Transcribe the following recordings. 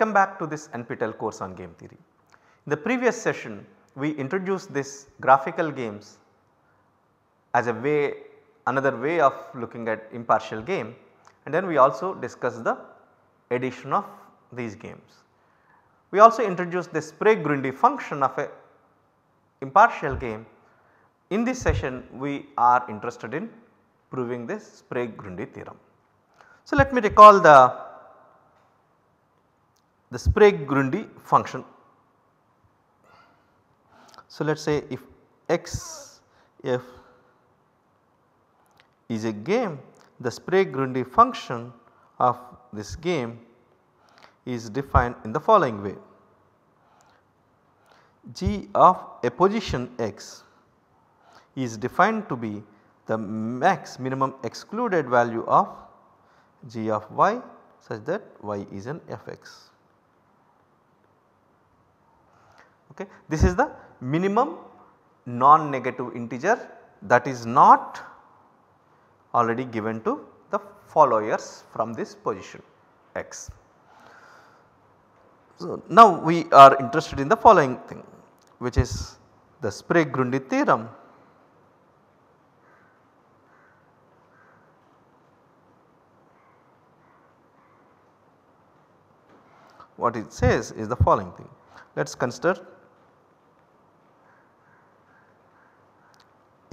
Welcome back to this NPTEL course on game theory. In the previous session we introduced this graphical games as a way another way of looking at impartial game and then we also discussed the addition of these games. We also introduced the Sprague-Grundy function of a impartial game. In this session we are interested in proving this Sprague-Grundy theorem. So, let me recall the, the Sprague-Grundy function. So, let us say if x f is a game the Sprague-Grundy function of this game is defined in the following way. g of a position x is defined to be the max minimum excluded value of g of y such that y is an fx. Okay. This is the minimum non-negative integer that is not already given to the followers from this position x. So, now we are interested in the following thing which is the Sprague-Grundy theorem. What it says is the following thing. Let us consider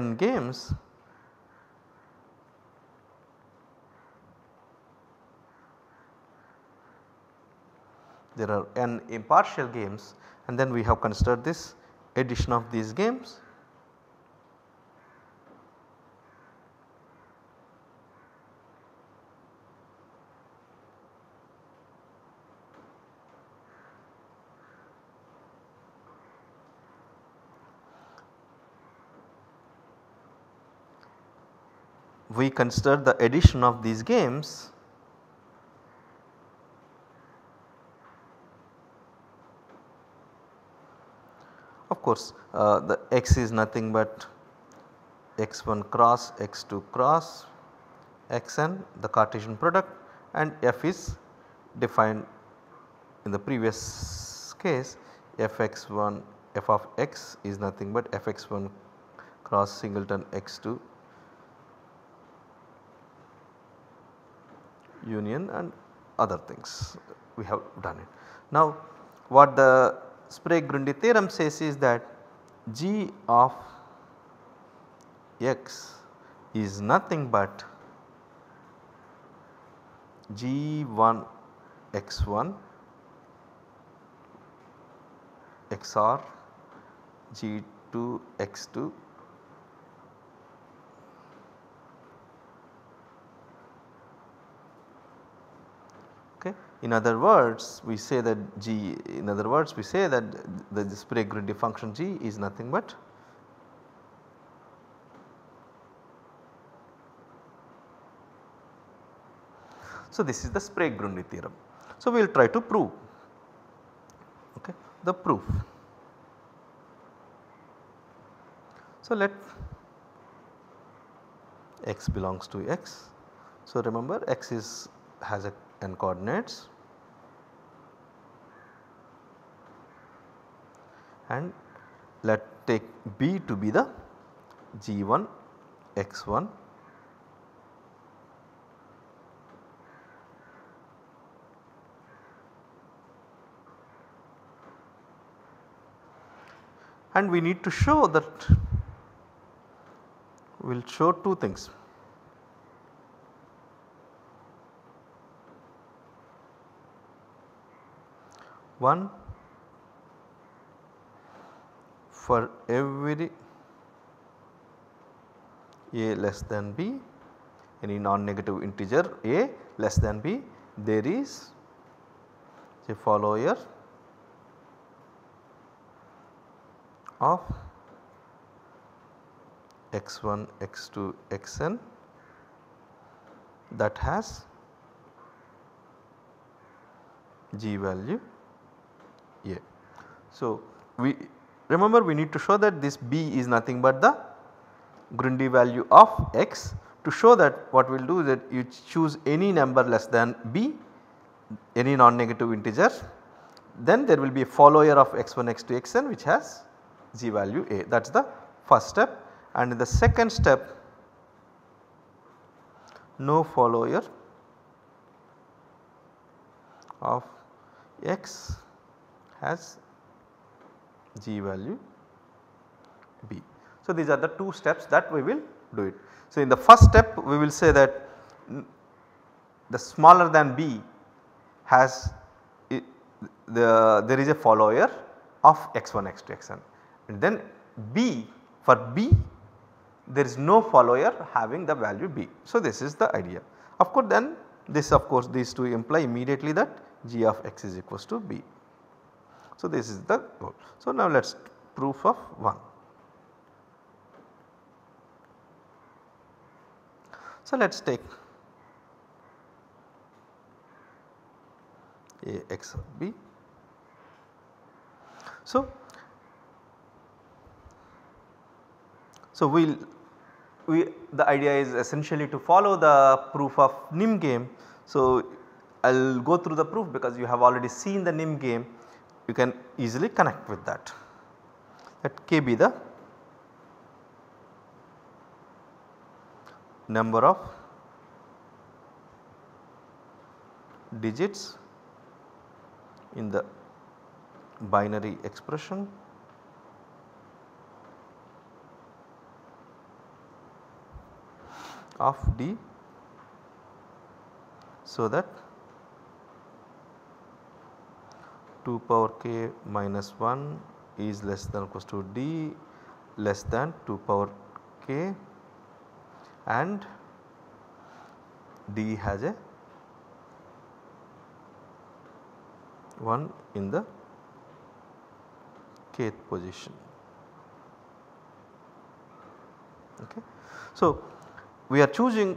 n games there are n impartial games and then we have considered this addition of these games. We consider the addition of these games Of course, uh, the x is nothing but x1 cross x2 cross xn the Cartesian product and f is defined in the previous case. Fx1 f of x is nothing but fx1 cross singleton x2 union and other things we have done it. Now what the Sprague-Grundy theorem says is that g of x is nothing but g1 x1 xr g2 x2 okay. In other words we say that g in other words we say that the, the Sprague-Grundy function g is nothing but So, this is the Sprague-Grundy theorem. So, we will try to prove okay, the proof. So, let x belongs to x. So, remember x is has a n coordinates and let take b to be the g1 x1 and we need to show that we will show two things. One for every a less than b any non-negative integer a less than b there is a follower of x1 x2 xn that has g value a. So, we remember we need to show that this b is nothing but the Grundy value of x. To show that what we will do is that you choose any number less than b any non-negative integer. Then there will be a follower of x1 x2 xn which has g value a. That is the first step. And in the second step no follower of x has g value b. So, these are the two steps that we will do it. So, in the first step we will say that the smaller than b has the there is a follower of x1 x2 xn and then b for b there is no follower having the value b. So, this is the idea. Of course, then this of course these two imply immediately that g of x is equals to b. So, this is the goal. So, now let us proof of 1. So, let us take a x b. So, so we will we the idea is essentially to follow the proof of NIM game. So, I will go through the proof because you have already seen the NIM game you can easily connect with that. Let k be the number of digits in the binary expression of D so that 2 power k minus 1 is less than or equals to D less than 2 power k and D has a 1 in the kth position. Okay. So, we are choosing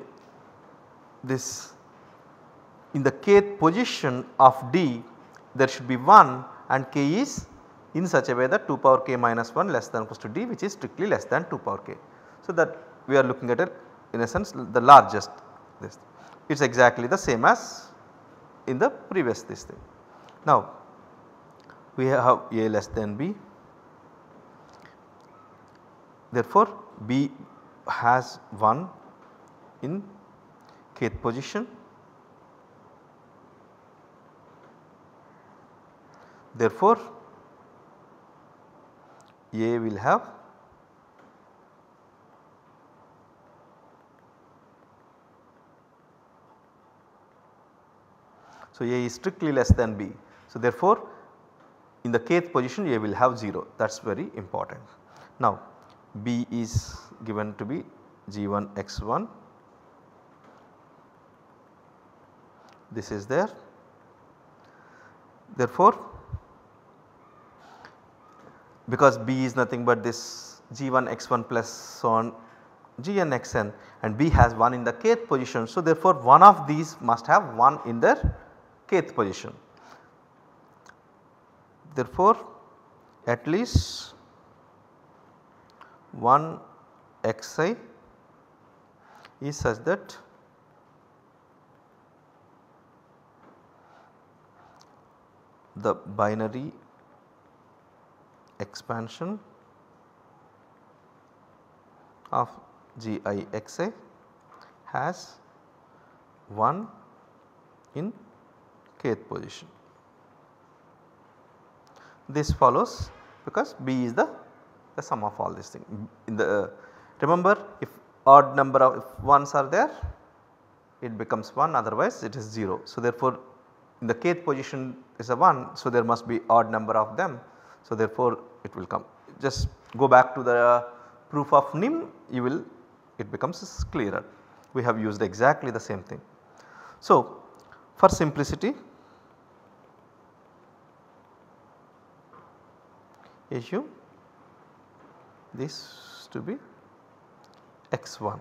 this in the kth position of D there should be 1 and k is in such a way that 2 power k minus 1 less than or equals to D which is strictly less than 2 power k. So, that we are looking at it in a sense the largest this it is exactly the same as in the previous this thing. Now, we have A less than B therefore, B has 1 in kth position. Therefore, A will have So, A is strictly less than B. So, therefore, in the kth position A will have 0 that is very important. Now, B is given to be G1 x1 this is there. Therefore, because B is nothing but this G1 x1 plus so on Gn xn and B has 1 in the kth position. So, therefore, one of these must have 1 in their kth position. Therefore, at least 1 xi is such that the binary expansion of GIXA has 1 in kth position. This follows because B is the, the sum of all these things. In the uh, remember if odd number of ones are there it becomes 1 otherwise it is 0. So, therefore, in the kth position is a 1. So, there must be odd number of them. So, therefore, it will come just go back to the proof of NIM you will it becomes clearer. We have used exactly the same thing. So, for simplicity assume this to be x1.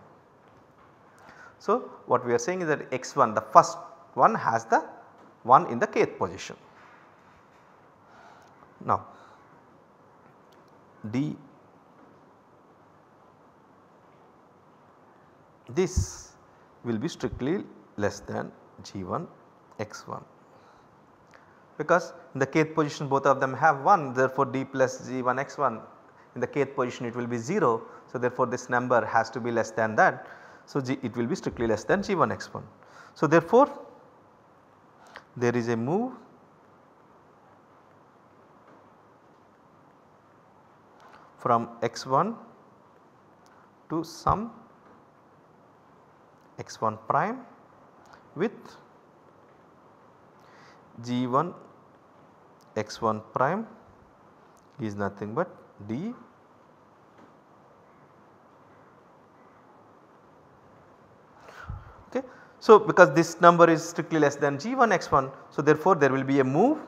So, what we are saying is that x1 the first one has the 1 in the kth position. Now, d this will be strictly less than g1 x1. because in the kth position both of them have 1 therefore d plus g1 x1 in the kth position it will be 0. So, therefore, this number has to be less than that. So, g, it will be strictly less than g1 x1. So, therefore, there is a move from x1 to some x1 prime with g1 x1 prime is nothing but d okay. So, because this number is strictly less than g1 x1 so therefore there will be a move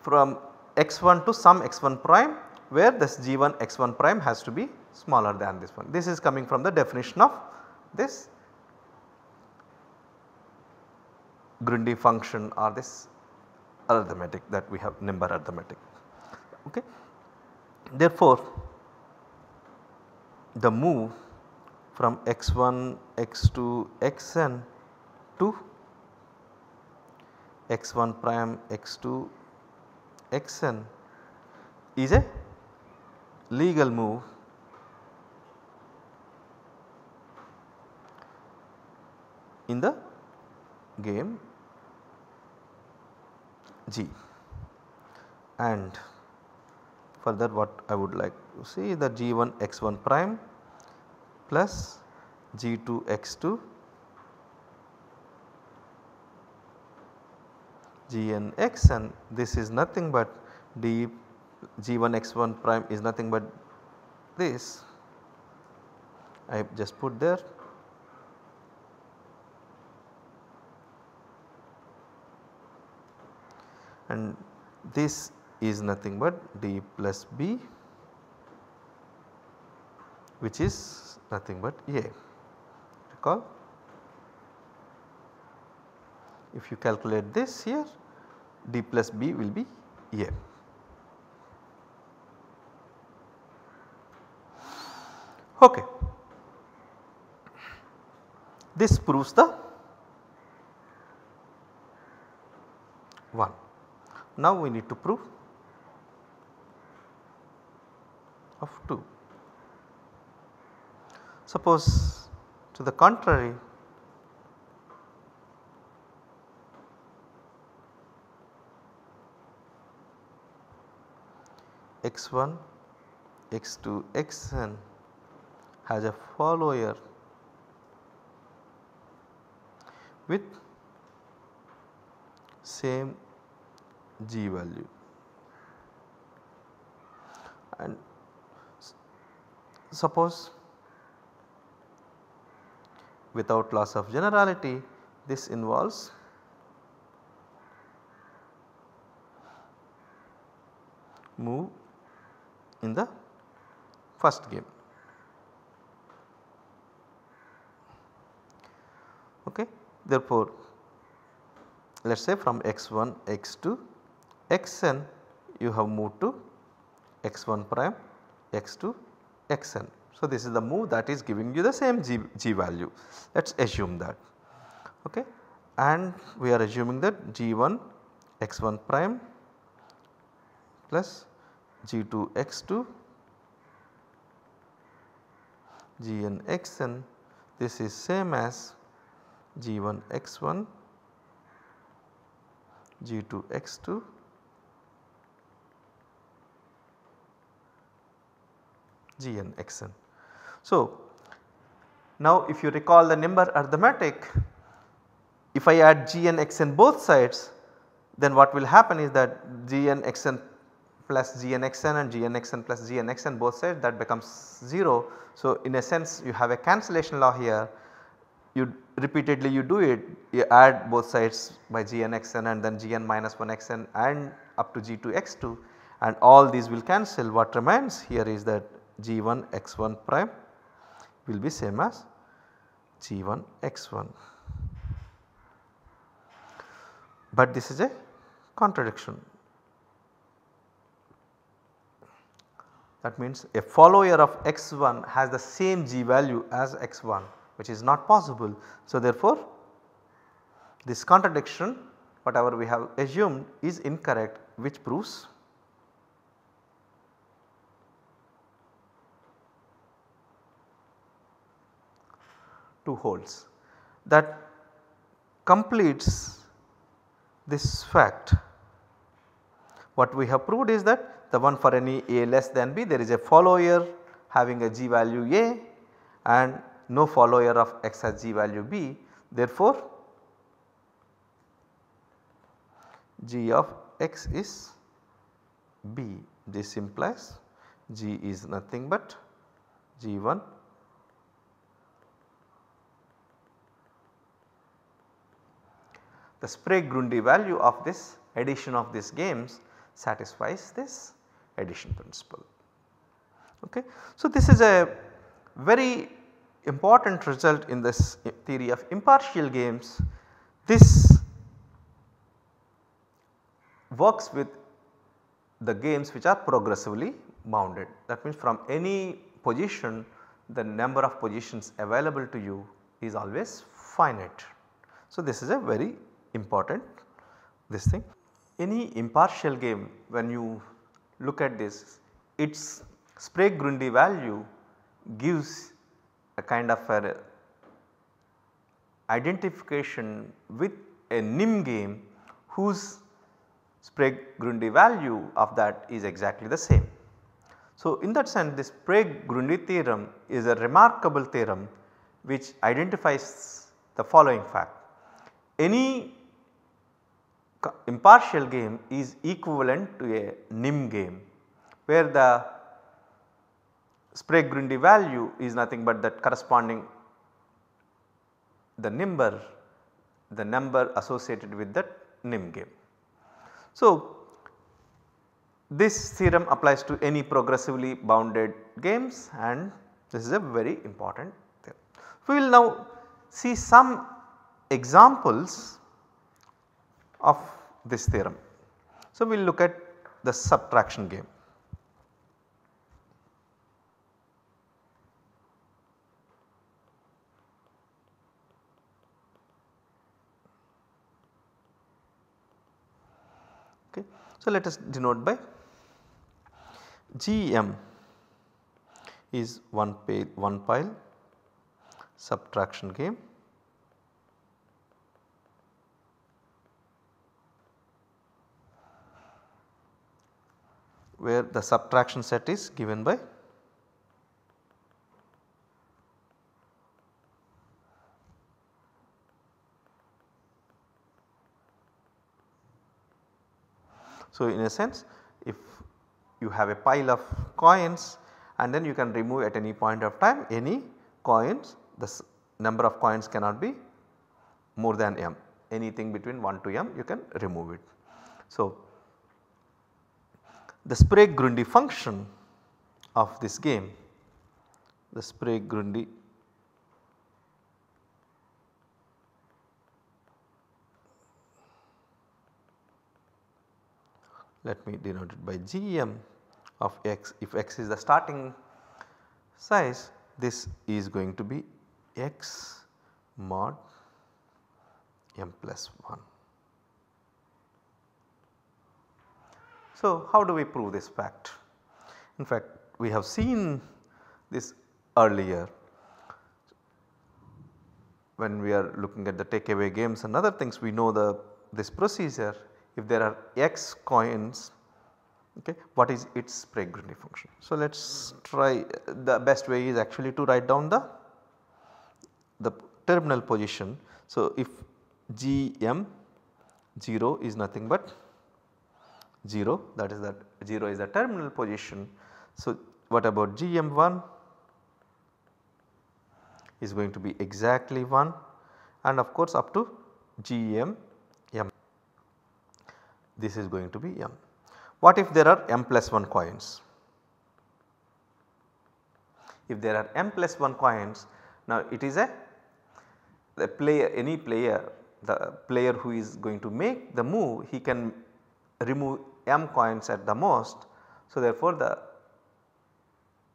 from x1 to some x1 prime where this g1 x1 prime has to be smaller than this one. This is coming from the definition of this Grundy function or this arithmetic that we have number arithmetic. Okay. Therefore, the move from x1, x2, xn to x1 prime, x2, xn is a legal move in the game G. And further what I would like to see the G1 x1 prime plus G2 x2 Gn x and this is nothing but d G1 x1 prime is nothing but this. I just put there. And this is nothing but d plus b which is nothing but a. Recall? If you calculate this here d plus b will be a. Okay. This proves the 1. Now we need to prove of 2. Suppose to the contrary x1, x2, xn has a follower with same g value and suppose without loss of generality this involves move in the first game. Okay. Therefore, let us say from x1, x2 xn you have moved to x1 prime, x2, xn. So, this is the move that is giving you the same g, g value let us assume that okay and we are assuming that g1 x1 prime plus g2 x2 gn xn this is same as g1 x1 g2 x2 Gn xn. So, now if you recall the number arithmetic if I add Gn xn both sides then what will happen is that Gn xn plus Gn xn and Gn xn plus Gn xn both sides that becomes 0. So, in a sense you have a cancellation law here you repeatedly you do it you add both sides by Gn xn and then Gn minus 1 xn and up to G2 x2 and all these will cancel what remains here is that G1 x1 prime will be same as G1 x1. But this is a contradiction. That means a follower of x1 has the same g value as x1 which is not possible. So, therefore, this contradiction whatever we have assumed is incorrect which proves two holes that completes this fact. What we have proved is that the one for any a less than b there is a follower having a g value a and no follower of x has g value b. Therefore, g of x is b this implies g is nothing but g1 the Sprague-Grundy value of this addition of these games satisfies this addition principle. Okay. So, this is a very important result in this theory of impartial games. This works with the games which are progressively bounded. That means from any position the number of positions available to you is always finite. So, this is a very important this thing. Any impartial game when you look at this its Sprague-Grundy value gives a kind of a identification with a NIM game whose Sprague-Grundy value of that is exactly the same. So, in that sense this Sprague-Grundy theorem is a remarkable theorem which identifies the following fact. Any impartial game is equivalent to a NIM game where the Sprague-Grundy value is nothing but that corresponding the number the number associated with that NIM game. So, this theorem applies to any progressively bounded games and this is a very important theorem. We will now see some examples of this theorem. So, we will look at the subtraction game. Okay. So, let us denote by GM is one, one pile subtraction game. Where the subtraction set is given by So, in a sense if you have a pile of coins and then you can remove at any point of time any coins the number of coins cannot be more than m anything between 1 to m you can remove it. So, the Sprague-Grundy function of this game, the Sprague-Grundy let me denote it by gm of x if x is the starting size this is going to be x mod m plus 1. So, how do we prove this fact? In fact, we have seen this earlier when we are looking at the takeaway games and other things we know the this procedure if there are x coins okay, what is its Sprague-Grundy function. So, let us try the best way is actually to write down the, the terminal position. So, if Gm 0 is nothing but 0 that is that 0 is the terminal position. So, what about GM1 is going to be exactly 1 and of course up to GM this is going to be m. What if there are m plus 1 coins? If there are m plus 1 coins now it is a the player any player the player who is going to make the move he can remove m coins at the most. So, therefore, the,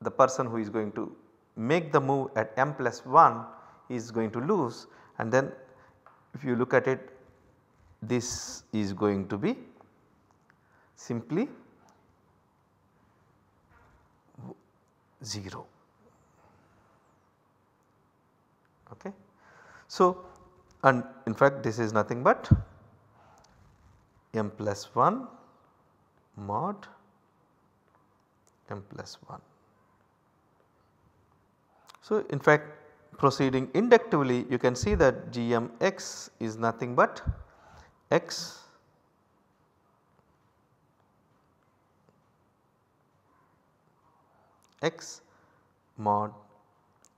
the person who is going to make the move at m plus 1 is going to lose and then if you look at it this is going to be simply 0. Okay. So, and in fact this is nothing but m plus 1 mod m plus 1. So, in fact proceeding inductively you can see that gmx is nothing but x x mod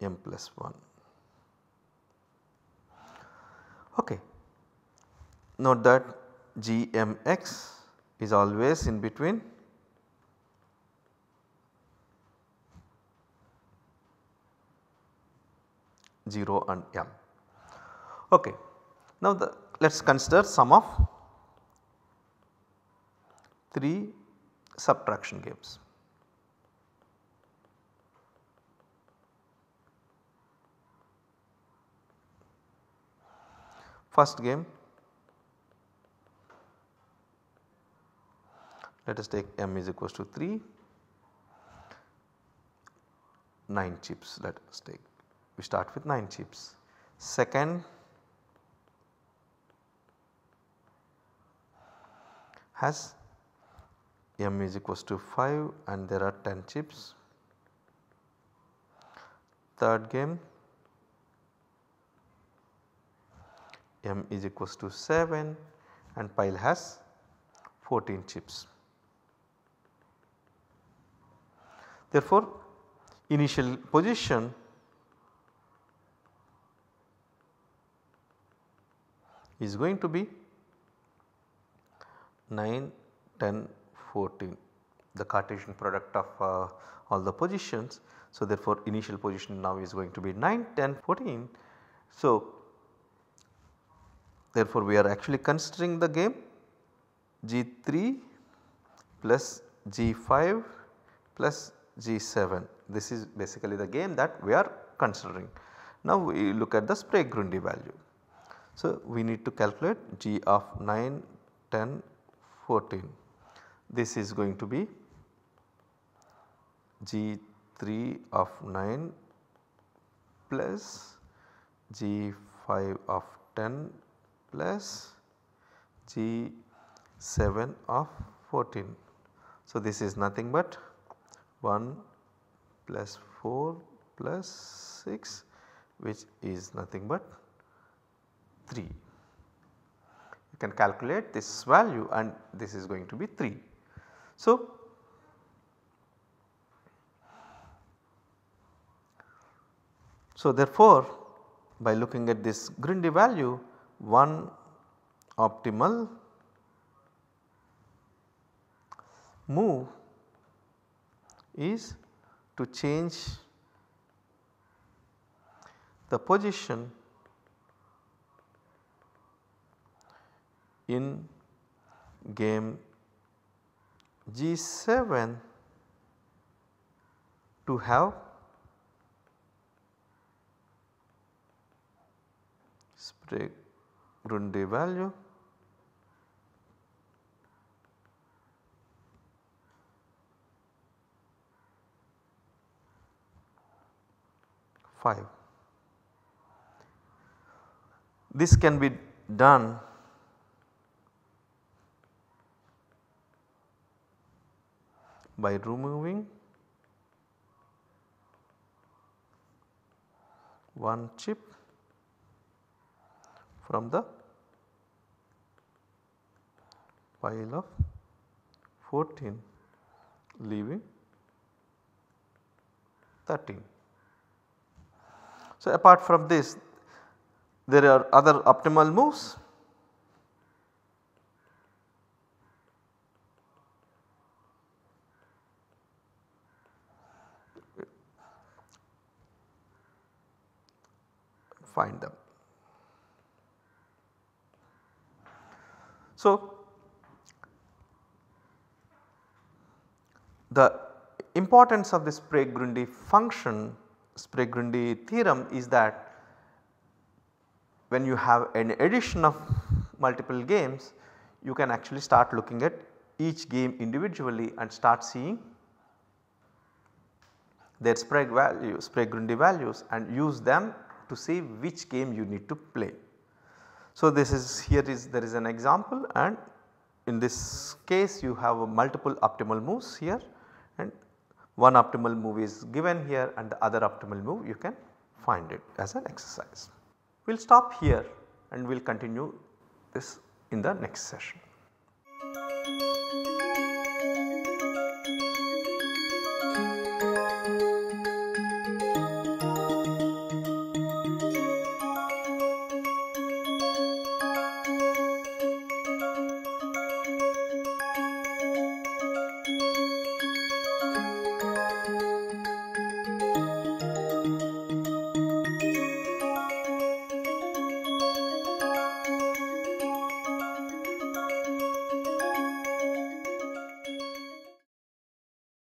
m plus 1. Okay. Note that gmx is always in between zero and m. Okay. Now the let us consider some of 3 subtraction games. First game. Let us take m is equals to 3 9 chips let us take. We start with 9 chips. Second. Has m is equals to 5 and there are 10 chips. Third game m is equals to 7 and pile has 14 chips. Therefore, initial position is going to be 9, 10, 14 the Cartesian product of uh, all the positions. So, therefore, initial position now is going to be 9, 10, 14. So, therefore, we are actually considering the game G3 plus G5 plus G7 this is basically the game that we are considering. Now, we look at the Sprague-Grundy value. So, we need to calculate G of 9, 10, 14. This is going to be G3 of 9 plus G5 of 10 plus G7 of 14. So, this is nothing but 1 plus 4 plus 6 which is nothing but 3. You can calculate this value and this is going to be 3. So, so therefore, by looking at this Grundy value one optimal move is to change the position in game G7 to have Sprague Grundy value five. This can be done by removing one chip from the pile of 14 leaving 13. So, apart from this there are other optimal moves find them. So, the importance of this Sprague-Grundy function, Sprague-Grundy theorem is that when you have an addition of multiple games you can actually start looking at each game individually and start seeing their Sprague values, Sprague-Grundy values and use them to see which game you need to play. So, this is here is there is an example and in this case you have multiple optimal moves here and one optimal move is given here and the other optimal move you can find it as an exercise. We will stop here and we will continue this in the next session.